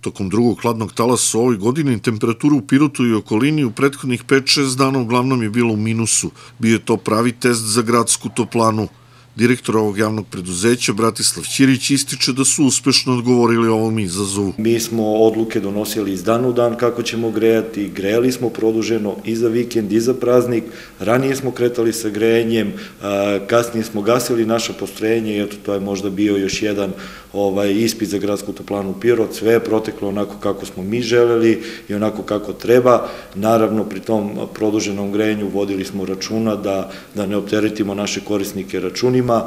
Tokom drugog hladnog talasa ovoj godini temperatura u Pirotu i okolini u prethodnih 5-6 dana uglavnom je bila u minusu. Bio je to pravi test za gradsku toplanu. Direktor ovog javnog preduzeća, Bratislav Ćirić, ističe da su uspešno odgovorili ovom izazovu. Mi smo odluke donosili iz dan u dan kako ćemo grejati, grejali smo produženo i za vikend i za praznik, ranije smo kretali sa grejenjem, kasnije smo gasili naše postrojenje i to je možda bio još jedan ovaj, ispit za gradsku toplanu Pirot, sve je proteklo onako kako smo mi želeli i onako kako treba. Naravno, pri tom produženom grejenju vodili smo računa da, da ne opteretimo naše korisnike računima. A,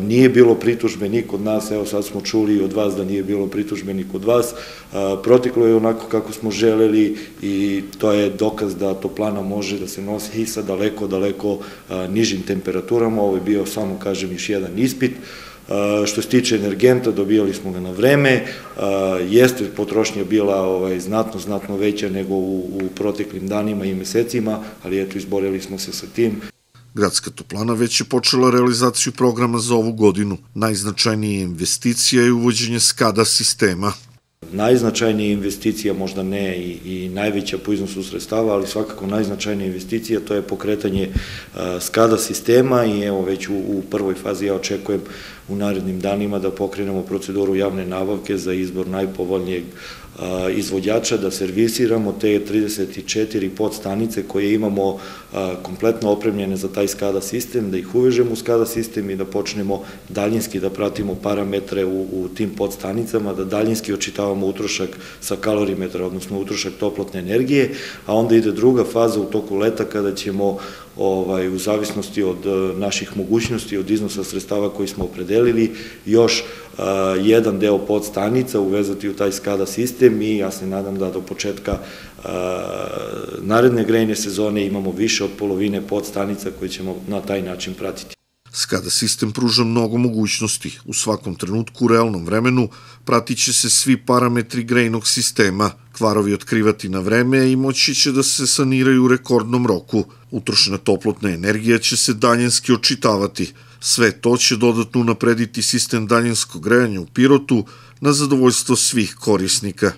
nije bilo pritužbe ni kod nas, evo sad smo čuli od vas da nije bilo pritužbe ni kod vas. Proteklo je onako kako smo želeli i to je dokaz da toplana može da se nosi i sa daleko, daleko nižim temperaturama. Ovo je bio, samo kažem, još jedan ispit. Što se tiče energenta, dobijali smo ga na vreme, jeste potrošnja bila ovaj, znatno, znatno veća nego u, u proteklim danima i mesecima, ali eto, izborili smo se sa tim. Gradska toplana već je počela realizaciju programa za ovu godinu. Najznačajnija investicija je uvođenje SCADA sistema. Najznačajnija investicija, možda ne i, i najveća po iznosu sredstava, ali svakako najznačajnija investicija to je pokretanje SCADA sistema i evo već u, u prvoj fazi ja očekujem u narednim danima da pokrenemo proceduru javne nabavke za izbor najpovoljnijeg izvođača, da servisiramo te 34 podstanice koje imamo kompletno opremljene za taj SCADA sistem, da ih uvežemo u SCADA sistem i da počnemo daljinski da pratimo parametre u, u tim podstanicama, da daljinski očitavamo utrošak sa kalorimetra, odnosno utrošak toplotne energije, a onda ide druga faza u toku leta kada ćemo ovaj, u zavisnosti od e, naših mogućnosti, od iznosa sredstava koji smo opredelili, još a, e, jedan deo podstanica uvezati u taj SCADA sistem i ja se nadam da do početka a, e, naredne grejne sezone imamo više od polovine podstanica koje ćemo na taj način pratiti. SCADA sistem pruža mnogo mogućnosti. U svakom trenutku u realnom vremenu pratit će se svi parametri grejnog sistema, kvarovi otkrivati na vreme i moći će da se saniraju u rekordnom roku. Utrošena toplotna energija će se daljenski očitavati. Sve to će dodatno naprediti sistem daljenskog grejanja u Pirotu na zadovoljstvo svih korisnika.